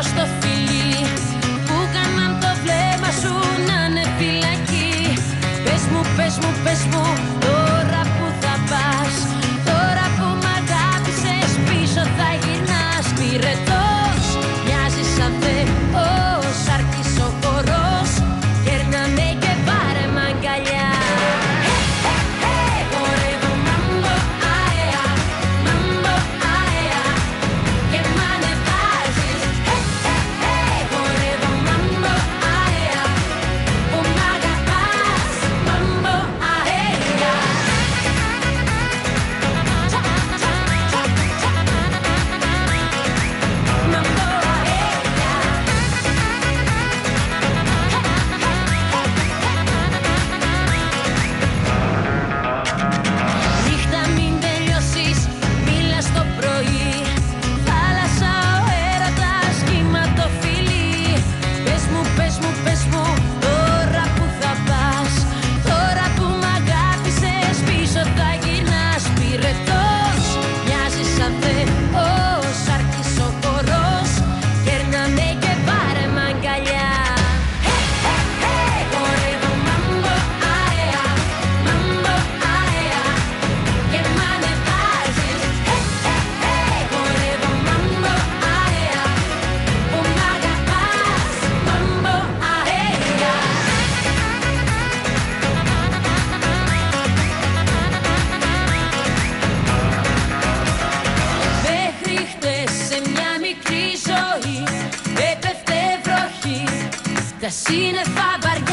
από στο φιλί Που κάναν το βλέμμα σου να είναι φυλακή. Πες μου, πες μου, πες μου Cine Fabergé